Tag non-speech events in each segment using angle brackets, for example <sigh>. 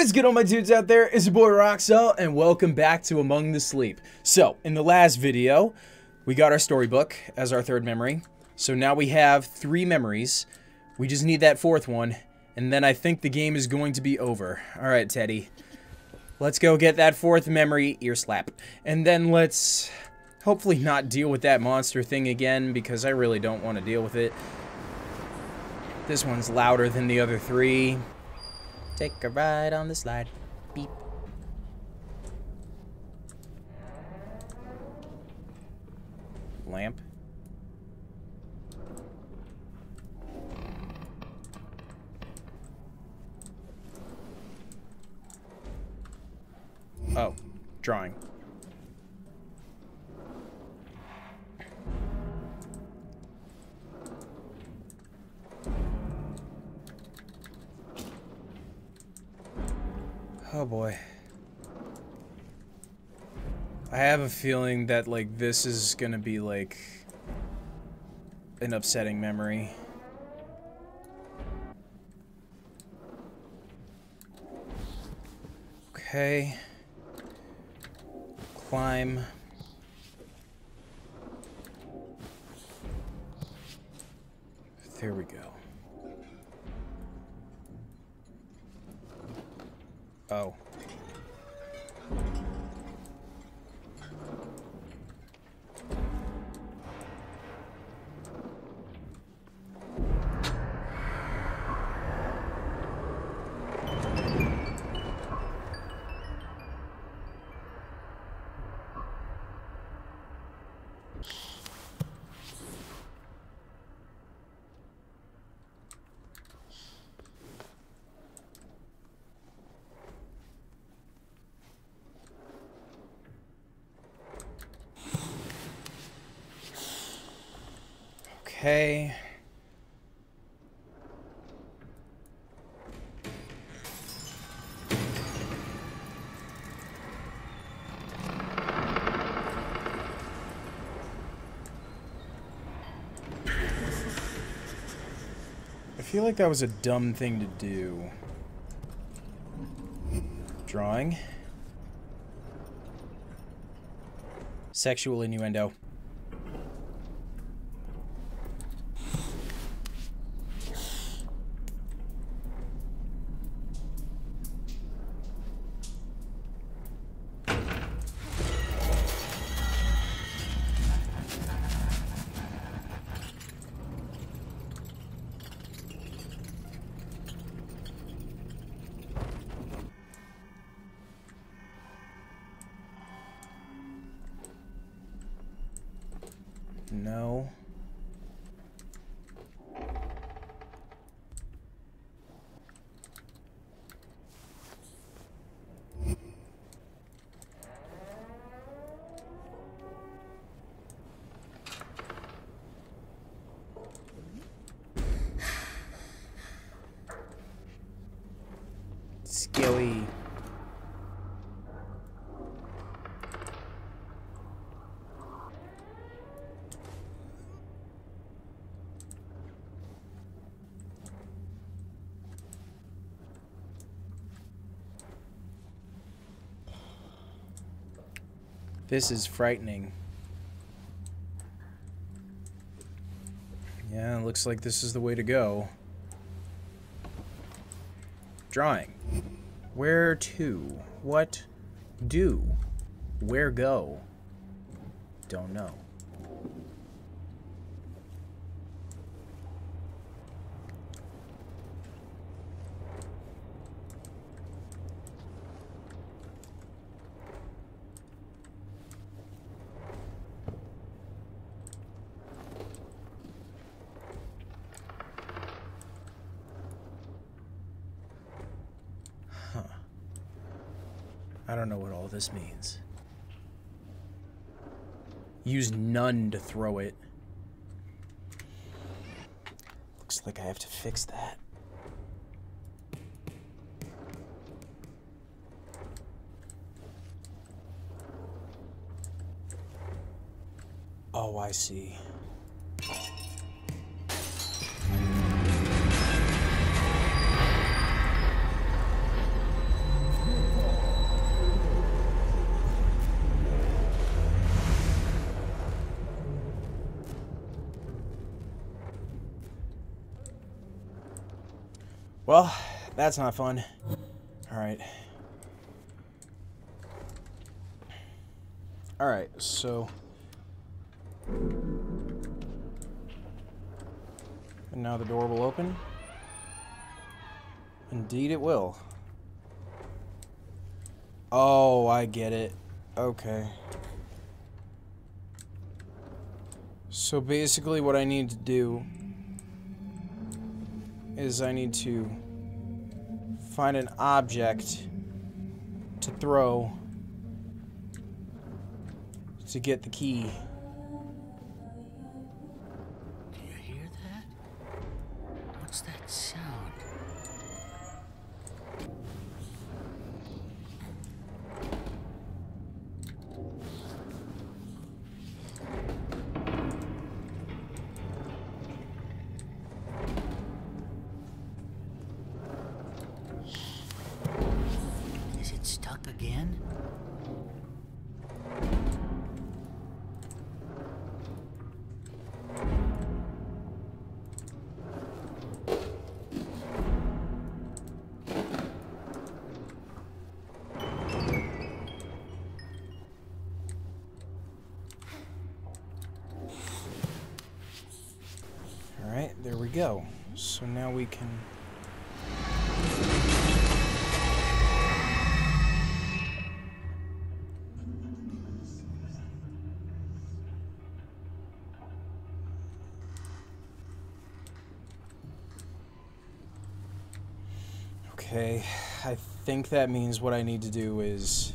What is good on my dudes out there? It's your boy Roxalt and welcome back to Among the Sleep. So, in the last video, we got our storybook as our third memory. So now we have three memories. We just need that fourth one, and then I think the game is going to be over. Alright, Teddy. Let's go get that fourth memory, ear slap. And then let's hopefully not deal with that monster thing again, because I really don't want to deal with it. This one's louder than the other three. Take a ride on the slide. Beep. Lamp. Oh, drawing. Oh boy. I have a feeling that like this is gonna be like an upsetting memory. Okay. Climb. There we go. Okay. I feel like that was a dumb thing to do. Drawing. Sexual innuendo. No. Skilly. This is frightening. Yeah, looks like this is the way to go. Drawing. Where to? What do? Where go? Don't know. I don't know what all this means. Use none to throw it. Looks like I have to fix that. Oh, I see. Well, that's not fun. Alright. Alright, so... And now the door will open. Indeed it will. Oh, I get it. Okay. So basically what I need to do is I need to find an object to throw to get the key. Do you hear that? What's that sound? Again? Alright, there we go. So now we can... Okay, I think that means what I need to do is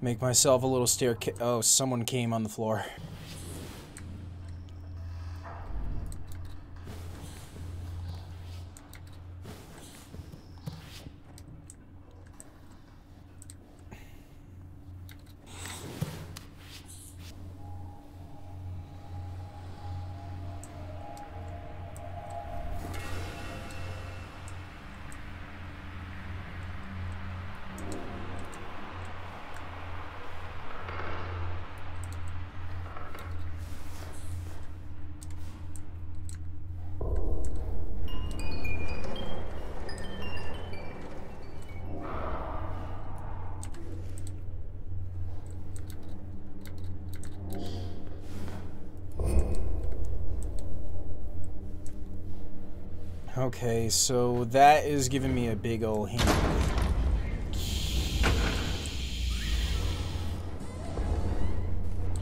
make myself a little staircase. Oh, someone came on the floor. Okay, so that is giving me a big ol' hint.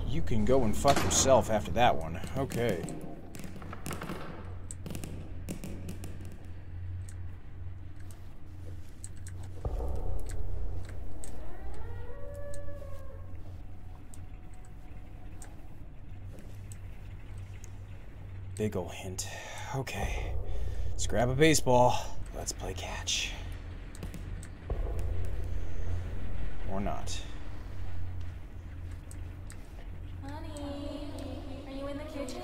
You can go and fuck yourself after that one. Okay. Big ol' hint. Okay. Let's grab a baseball. Let's play catch. Or not. Honey, are you in the kitchen?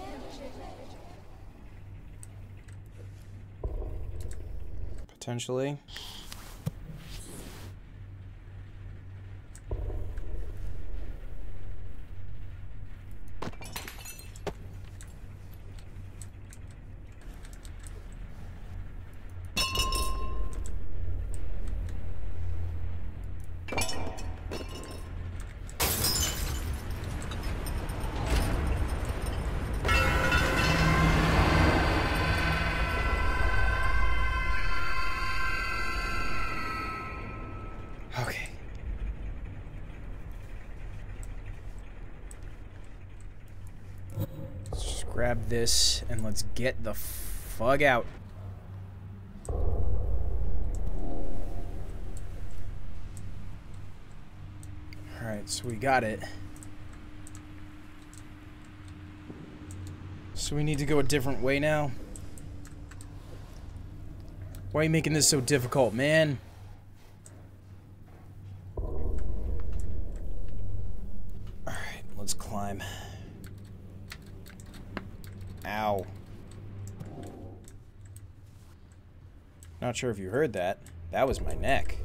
Potentially. Okay. Let's just grab this and let's get the fuck out. Alright, so we got it. So we need to go a different way now? Why are you making this so difficult, man? not sure if you heard that. That was my neck.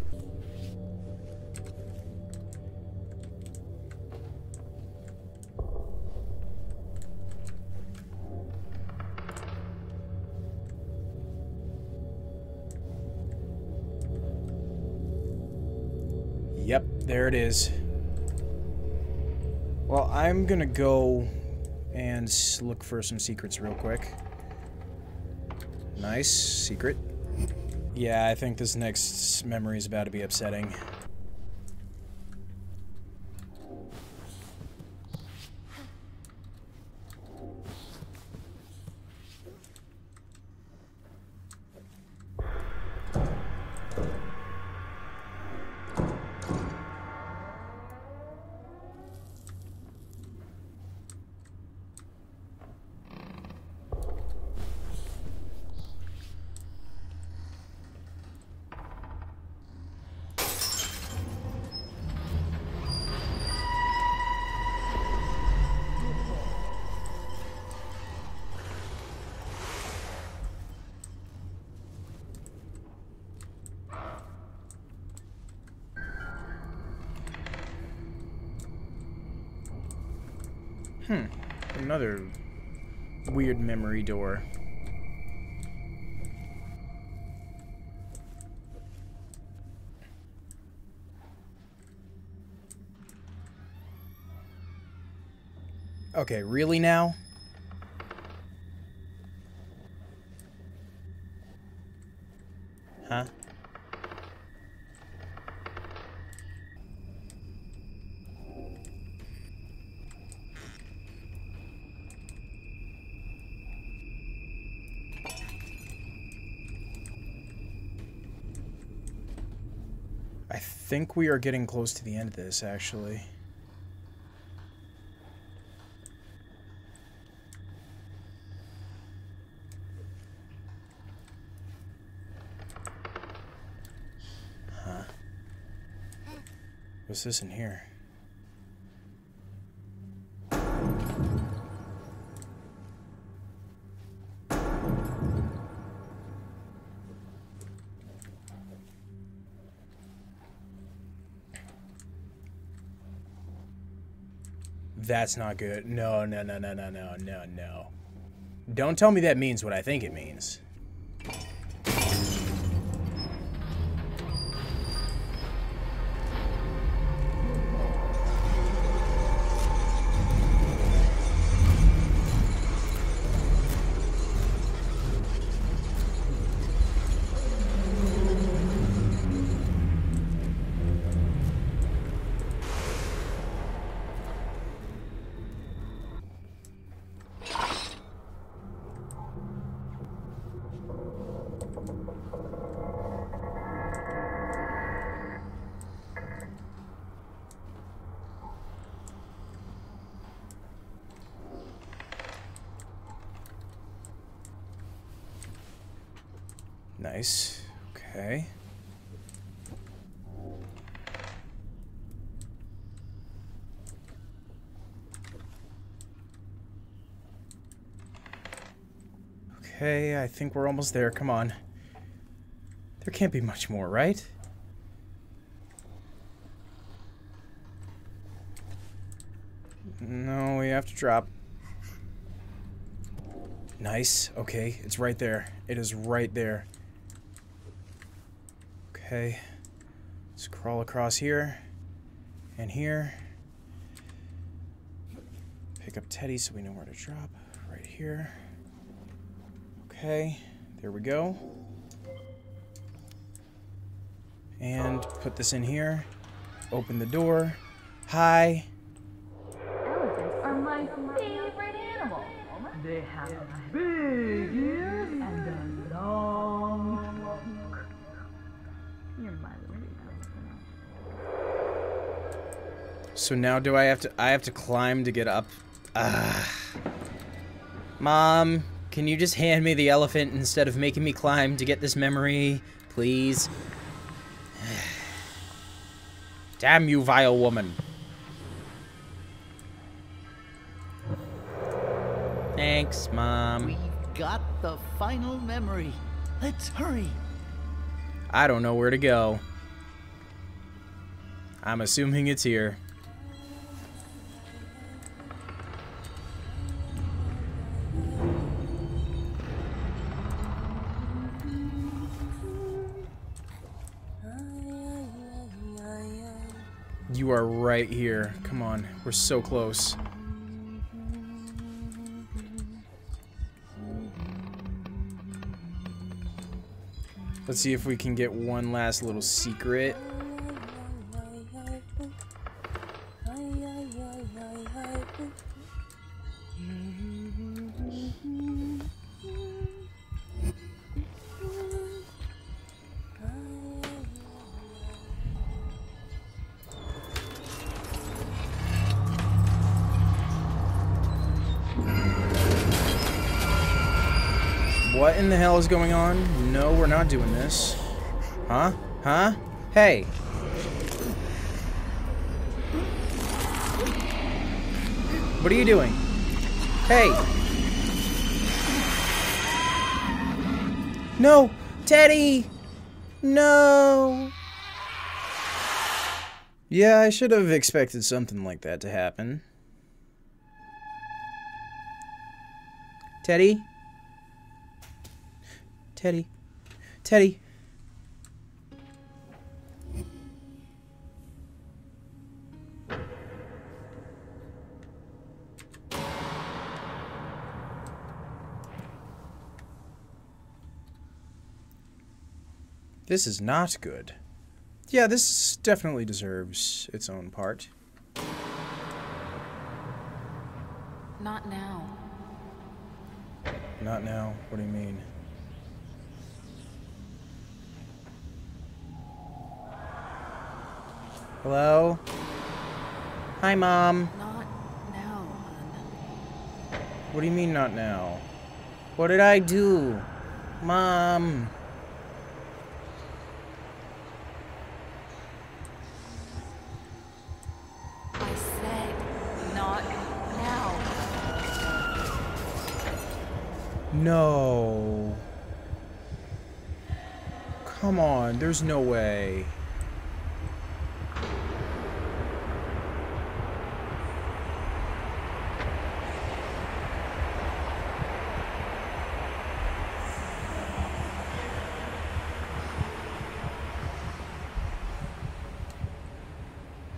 Yep, there it is. Well, I'm gonna go and look for some secrets real quick. Nice, secret. Yeah, I think this next memory is about to be upsetting. Another weird memory door. Okay, really now? Huh? I think we are getting close to the end of this, actually. Huh. What's this in here? That's not good. No, no, no, no, no, no, no, no. Don't tell me that means what I think it means. Nice. Okay. Okay, I think we're almost there. Come on. There can't be much more, right? No, we have to drop. Nice. Okay, it's right there. It is right there. Okay. Let's crawl across here. And here. Pick up Teddy so we know where to drop. Right here. Okay. There we go. And put this in here. Open the door. Hi. Elephants are my favorite animal. They have big So now do I have to I have to climb to get up? Ah. Mom, can you just hand me the elephant instead of making me climb to get this memory, please? <sighs> Damn you, vile woman. Thanks, Mom. We've got the final memory. Let's hurry. I don't know where to go. I'm assuming it's here. You are right here. Come on. We're so close. Let's see if we can get one last little secret. The hell is going on? No, we're not doing this. Huh? Huh? Hey. What are you doing? Hey. No! Teddy! No! Yeah, I should have expected something like that to happen. Teddy? Teddy. Teddy. This is not good. Yeah, this definitely deserves its own part. Not now. Not now. What do you mean? Hello? Hi, Mom. Not now, hon. What do you mean, not now? What did I do? Mom. I said not now. No. Come on, there's no way.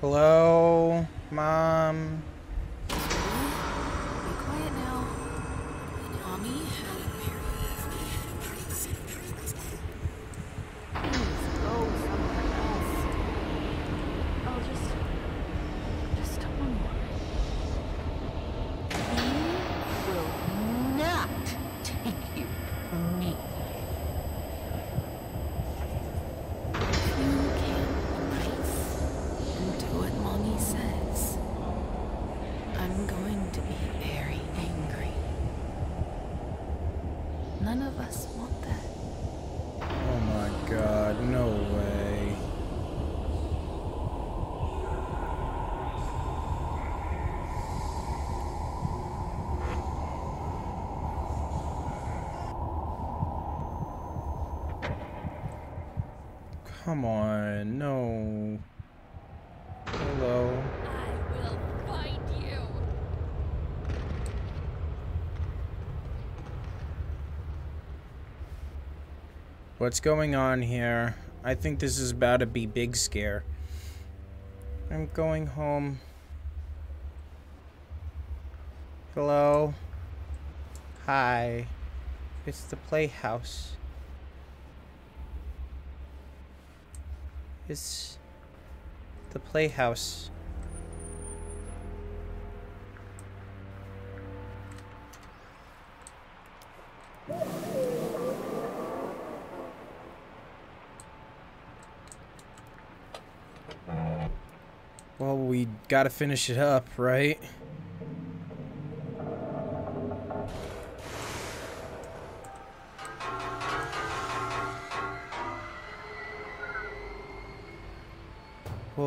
Hello, Mom. Be quiet now. Mommy had a very Please go somewhere else. I'll just. Just don't worry. He will not take you from me. If you can't be nice and do what mommy says, I'm going to be very angry. None of us want that. Oh my god, no way. Come on, no. Hello. I will find you. What's going on here? I think this is about to be big scare. I'm going home. Hello? Hi. It's the playhouse. It's the playhouse. Well, we gotta finish it up, right?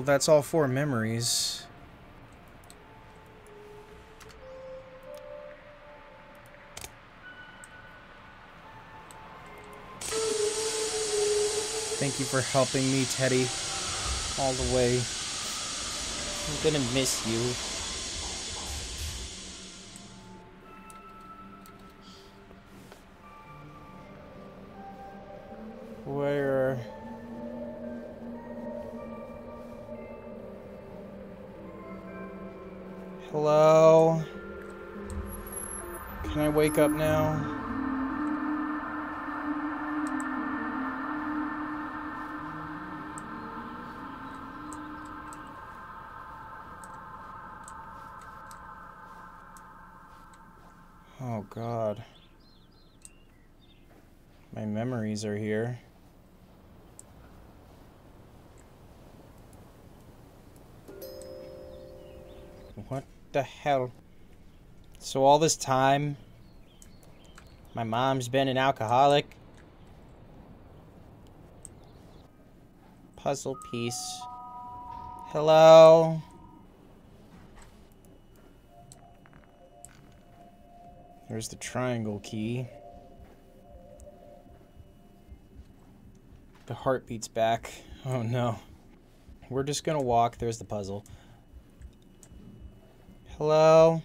Well, that's all four memories. Thank you for helping me, Teddy. All the way. I'm gonna miss you. Hello? Can I wake up now? Oh god. My memories are here. The hell? So all this time, my mom's been an alcoholic? Puzzle piece. Hello? There's the triangle key. The heart beats back. <laughs> Oh no. We're just gonna walk. There's the puzzle. Hello?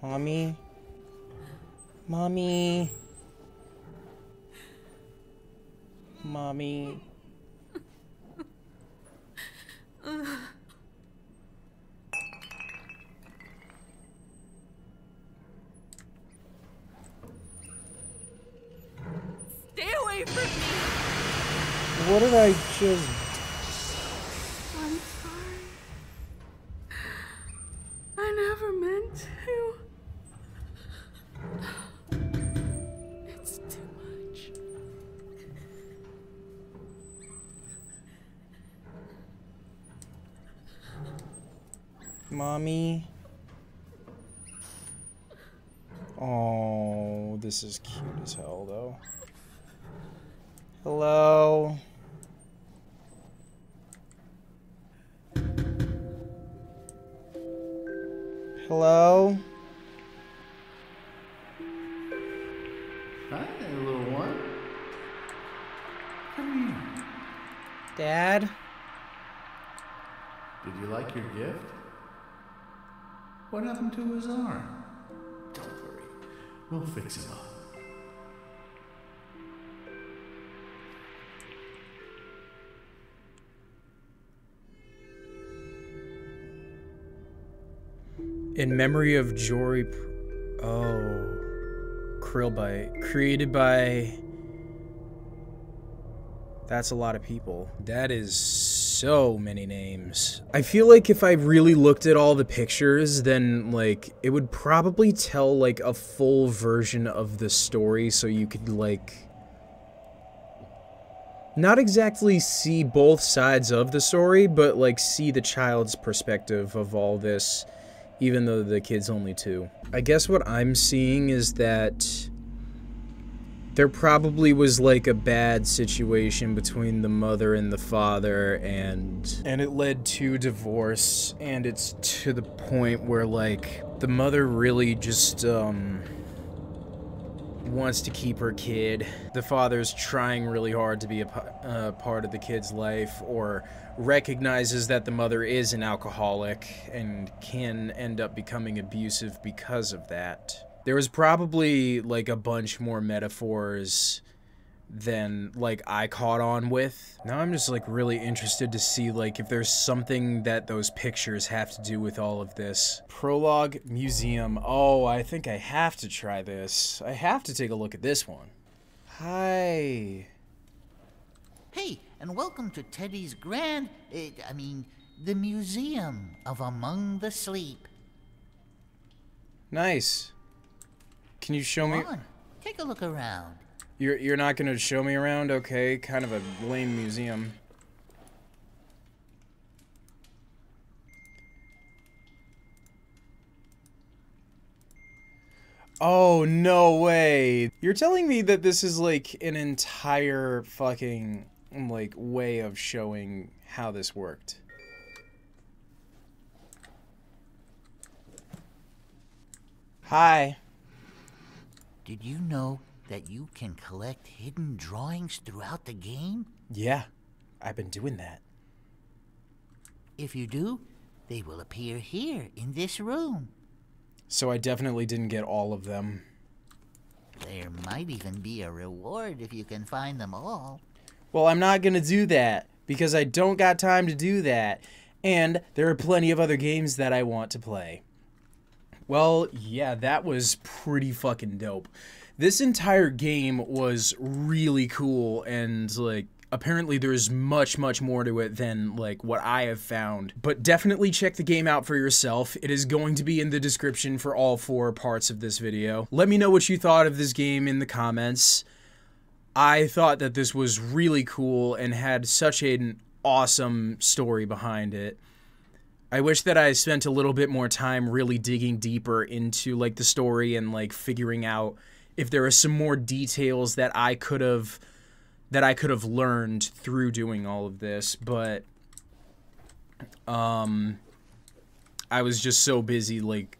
Mommy? Mommy? Mommy? Mommy? Oh, this is cute as hell, though. Hello? Hello? Hi, little one. Come here. Dad? Did you like your gift? What happened to his arm? Don't worry. We'll fix him up. In memory of Jory. Pr- Oh. Krillbite. Created by. That's a lot of people. That is so many names. I feel like if I really looked at all the pictures, then, like, it would probably tell, like, a full version of the story so you could, like. Not exactly see both sides of the story, but, like, see the child's perspective of all this even though the kid's only two. I guess what I'm seeing is that there probably was like a bad situation between the mother and the father and and it led to divorce and it's to the point where like the mother really just um wants to keep her kid. The father's trying really hard to be a uh, part of the kid's life or recognizes that the mother is an alcoholic and can end up becoming abusive because of that. There was probably like a bunch more metaphors than like I caught on with. Now I'm just like really interested to see like if there's something that those pictures have to do with all of this. Prologue Museum. Oh, I think I have to try this. I have to take a look at this one. Hi. Hey, and welcome to Teddy's Grand. Uh, I mean, the Museum of Among the Sleep. Nice. Can you show me Come on, take a look around. You're you're not going to show me around? Okay, kind of a lame museum. Oh, no way. You're telling me that this is like an entire fucking like way of showing how this worked. Hi. Did you know that you can collect hidden drawings throughout the game? Yeah, I've been doing that. If you do, they will appear here in this room. So I definitely didn't get all of them. There might even be a reward if you can find them all. Well, I'm not gonna do that because I don't got time to do that. And there are plenty of other games that I want to play. Well, yeah, that was pretty fucking dope. This entire game was really cool and like apparently there's much much more to it than like what I have found. But definitely check the game out for yourself. It is going to be in the description for all four parts of this video. Let me know what you thought of this game in the comments. I thought that this was really cool and had such an awesome story behind it. I wish that I spent a little bit more time really digging deeper into like the story and like figuring out if there are some more details that I could have that I could have learned through doing all of this, but um I was just so busy like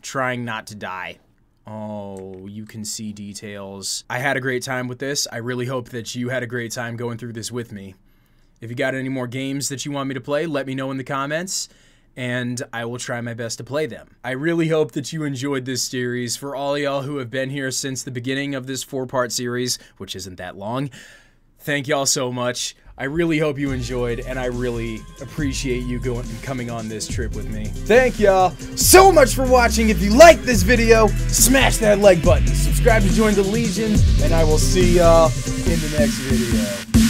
trying not to die. Oh, you can see details. I had a great time with this. I really hope that you had a great time going through this with me. If you got any more games that you want me to play, let me know in the comments and I will try my best to play them. I really hope that you enjoyed this series. For all y'all who have been here since the beginning of this four part series, which isn't that long, thank y'all so much. I really hope you enjoyed, and I really appreciate you going and coming on this trip with me. Thank y'all so much for watching. If you liked this video, smash that like button, subscribe to join the Legion, and I will see y'all in the next video.